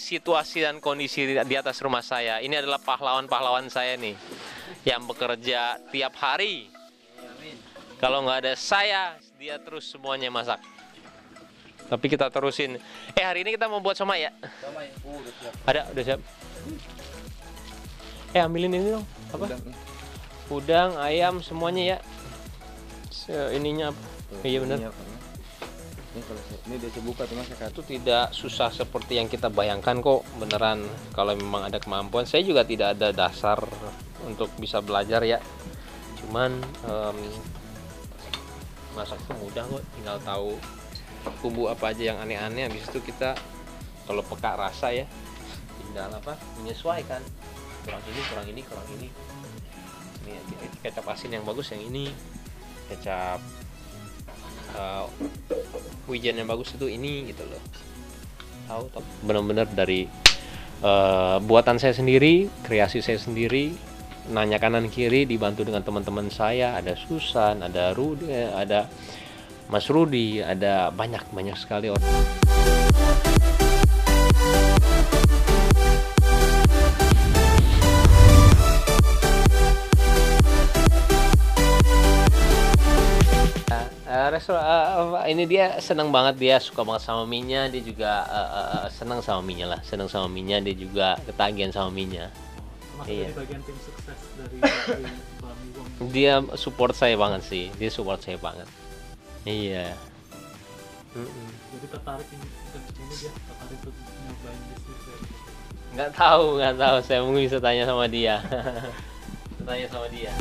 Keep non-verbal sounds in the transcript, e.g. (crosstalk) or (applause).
situasi dan kondisi di atas rumah saya. Ini adalah pahlawan-pahlawan saya nih yang bekerja tiap hari. Kalau nggak ada saya, dia terus semuanya masak. Tapi kita terusin. Eh hari ini kita mau buat somai ya? Ada, udah siap. Eh ambilin ini dong. Apa? Udang, ayam, semuanya ya. Se- ininya apa? Iya benar. Saya, ini dia buka tuh mas. Saya itu tidak susah seperti yang kita bayangkan kok beneran. Kalau memang ada kemampuan saya juga tidak ada dasar untuk bisa belajar ya. Cuman em, masak itu mudah kok tinggal tahu bumbu apa aja yang aneh-aneh. Habis itu kita kalau peka rasa ya tinggal apa menyesuaikan. Kurang ini kurang ini kurang ini. Ini kecap asin yang bagus yang ini. Kecap wijen yang bagus itu ini gitu loh. Tahu benar-benar dari eh, buatan saya sendiri kreasi saya sendiri nanya kanan kiri dibantu dengan teman-teman saya. Ada Susan ada Rudi eh, ada Mas Rudi ada banyak banyak sekali orang Resto- eh, ini dia senang banget dia suka banget sama minyak dia juga eh, eh, eh, senang sama minyak lah senang sama minyak dia juga ketagihan sama minyak. Termasuk Iya. bagian tim sukses dari dari Bami Wong dia support saya banget sih dia support saya banget. Iya. Jadi tertarik ini dia tertarik untuk nyobain bisnis ya. nggak tahu nggak tahu. Saya mungkin bisa tanya sama dia. (laughs) Tanya sama dia